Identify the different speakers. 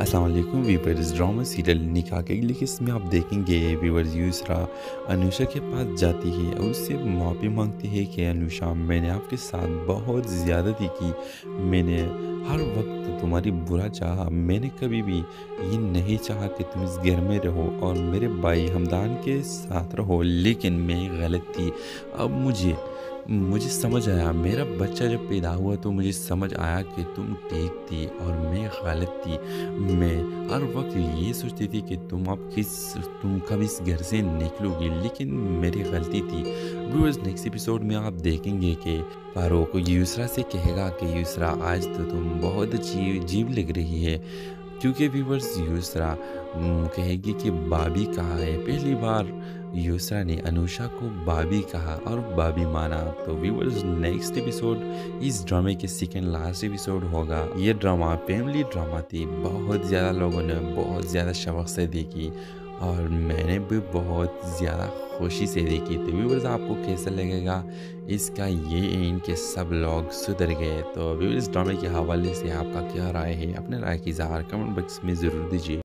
Speaker 1: Aslam viewers drama serial निकाह के अगले इसमें आप देखेंगे? वीवर्स यूसरा अनुषा के पास जाती है और उससे माफ़ी मांगती है कि अनुषा, मैंने आपके साथ बहुत ज़्यादती की मैंने हर वक्त तुम्हारी बुरा चाहा, मैंने कभी भी ये नहीं चाहा कि तुम इस घर में रहो और मेरे भाई हमदान के साथ रहो, लेकिन मैं गलत थी। अब मुझे मुझे समझ आया। मेरा बच्चा जब पैदा हुआ तो मुझे समझ आया कि तुम ठीक थी और मैं गलत थी। मैं हर वक्त ये सोचती थी कि तुम अब किस, तुम कब इस घर से निकलोगी, लेकिन मेरी गलती थी। व्यूअर्स नेक्स्ट एपिसोड में आप देखेंगे कि फारूक यूसरा से कहेगा कि, यूसरा, आज तो तुम बहुत अच्छी जीव लग रही है। क्योंकि व्यूवर्स यूसरा कहेगी कि बाबी कहाँ है? पहली बार यूसरा ने अनुषा को बाबी कहा और बाबी माना। तो व्यूवर्स नेक्स्ट एपिसोड इस ड्रामे के सेकेंड लास्ट एपिसोड होगा। ये ड्रामा फैमिली ड्रामा थी। बहुत ज़्यादा लोगों ने बहुत ज़्यादा शवक से देखी। और मैंने भी बहुत ज़्यादा खुशी से देखी थी व्यूवर्स आपको कैसा लगेगा? इसका ये इनके सब लोग सुधर गए। तो व्यूवर्स ड्रामे के हवाले से आपका क्या राय है? अपने राय की इजहार कमेंट बॉक्स में ज़रूर दीजिए।